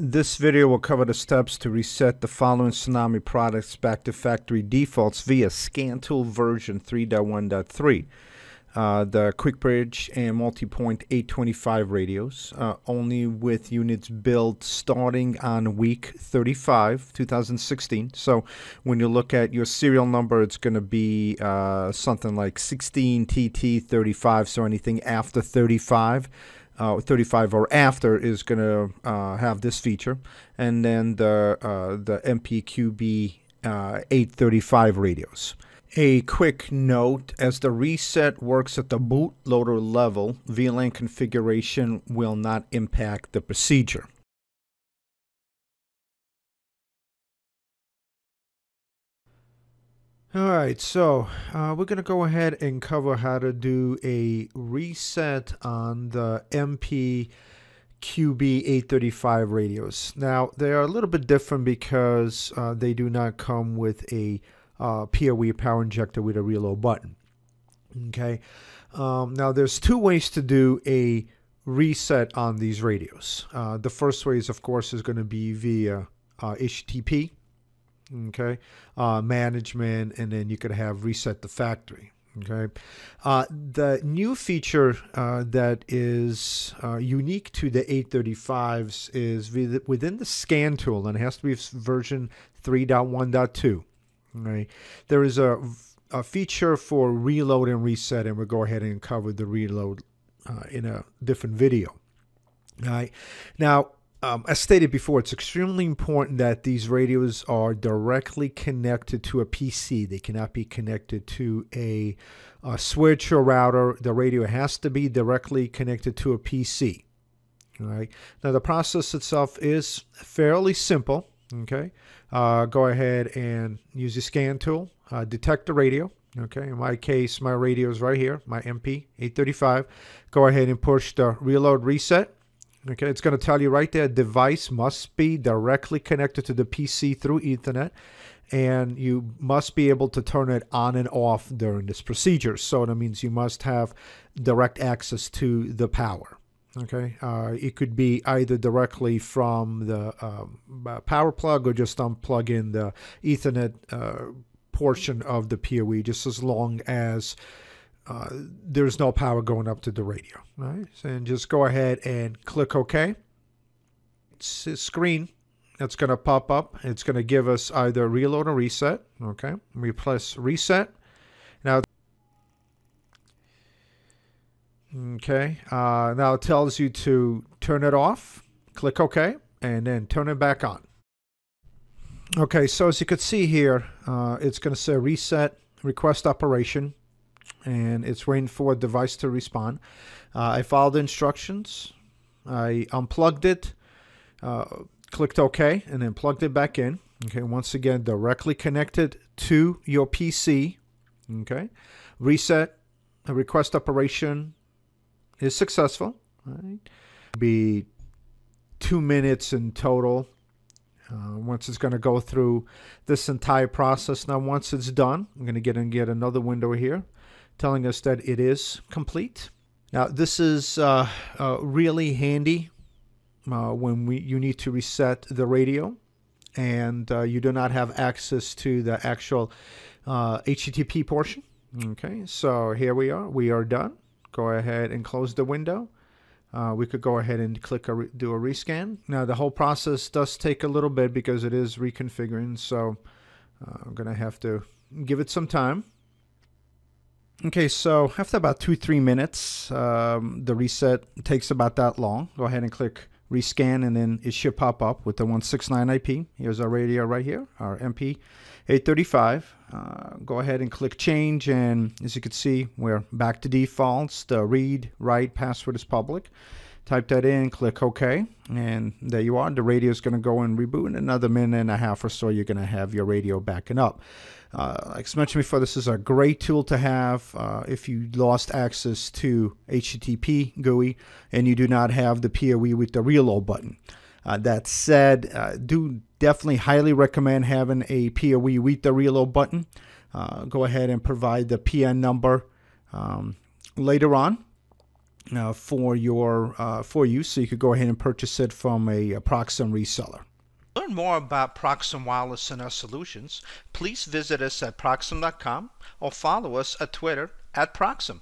This video will cover the steps to reset the following Tsunami products back to factory defaults via ScanTool version 3.1.3. Uh, the QuickBridge and multi-point 825 radios, uh, only with units built starting on week 35, 2016. So when you look at your serial number, it's going to be uh, something like 16TT35, so anything after 35 uh, 35 or after is going to uh, have this feature, and then the uh, the MPQB uh, 835 radios. A quick note, as the reset works at the bootloader level, VLAN configuration will not impact the procedure. All right, so uh, we're going to go ahead and cover how to do a reset on the MP QB835 radios. Now, they are a little bit different because uh, they do not come with a uh, PoE power injector with a reload button. Okay, um, now there's two ways to do a reset on these radios. Uh, the first way is, of course, is going to be via HTTP uh, okay uh, management and then you could have reset the factory okay? Uh, the new feature uh, that is uh, unique to the 835s is within the scan tool and it has to be version 3.1.2 right there is a, a feature for reload and reset and we'll go ahead and cover the reload uh, in a different video all right? Now um, as stated before, it's extremely important that these radios are directly connected to a PC. They cannot be connected to a, a switch or router. The radio has to be directly connected to a PC. All right. Now the process itself is fairly simple. Okay. Uh, go ahead and use the scan tool. Uh, detect the radio. Okay. In my case, my radio is right here, my MP835. Go ahead and push the reload reset. Okay, it's going to tell you right there, device must be directly connected to the PC through Ethernet, and you must be able to turn it on and off during this procedure. So that means you must have direct access to the power. Okay, uh, it could be either directly from the um, power plug or just unplug in the Ethernet uh, portion of the PoE, just as long as uh, there's no power going up to the radio. Right? And just go ahead and click OK. It's a screen that's going to pop up. It's going to give us either reload or reset. Okay, we press reset. Now, okay, uh, now it tells you to turn it off. Click OK, and then turn it back on. Okay, so as you can see here, uh, it's going to say reset request operation and it's waiting for a device to respond. Uh, I followed the instructions. I unplugged it, uh, clicked OK, and then plugged it back in. Okay, once again, directly connected to your PC. Okay, reset, request operation is successful. Right, be two minutes in total. Uh, once it's going to go through this entire process. Now, once it's done, I'm going to get and get another window here telling us that it is complete. Now, this is uh, uh, really handy uh, when we, you need to reset the radio and uh, you do not have access to the actual HTTP uh, portion. Okay, so here we are. We are done. Go ahead and close the window. Uh, we could go ahead and click a do a rescan. Now the whole process does take a little bit because it is reconfiguring, so I'm going to have to give it some time. Okay, so after about two, three minutes, um, the reset takes about that long. Go ahead and click rescan and then it should pop up with the 169 IP. Here's our radio right here, our MP835. Uh, go ahead and click change and as you can see, we're back to defaults. The read, write password is public. Type that in, click OK, and there you are. The radio is going to go and reboot in another minute and a half or so. You're going to have your radio backing up. Uh, like I mentioned before, this is a great tool to have uh, if you lost access to HTTP GUI and you do not have the PoE with the reload button. Uh, that said, uh, do definitely highly recommend having a PoE with the reload button. Uh, go ahead and provide the PN number um, later on uh, for your uh, for you, so you could go ahead and purchase it from a, a Proxim reseller. Learn more about Proxim Wireless and our solutions. Please visit us at proxim.com or follow us at Twitter at Proxim.